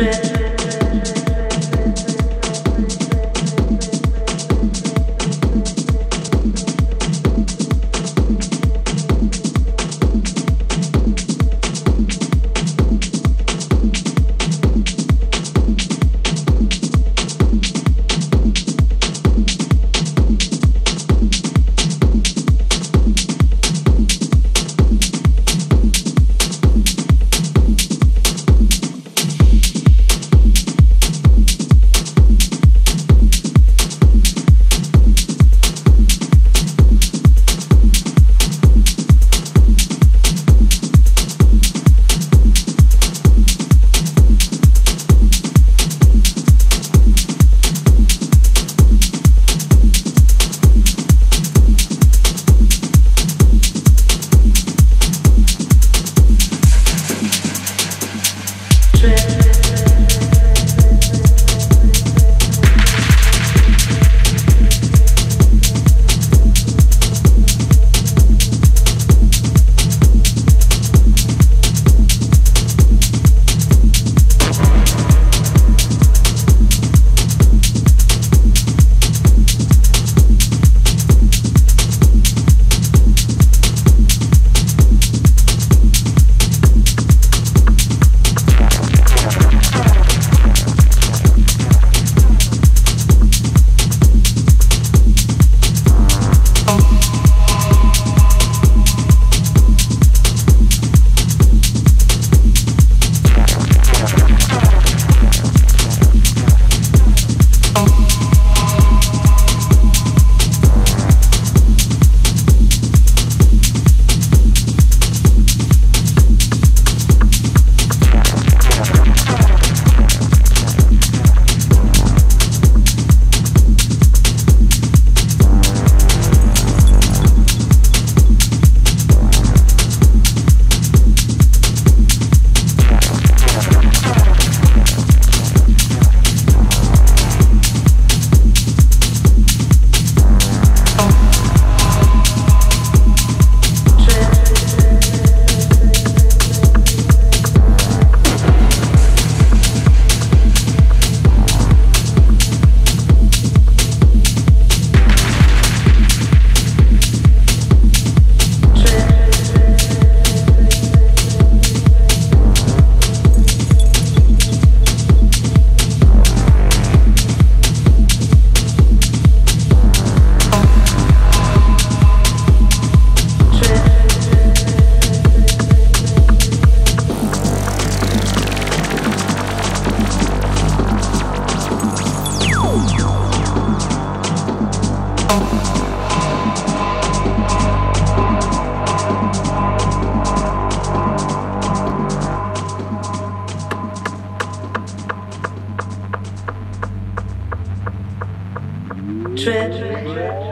trip. Tread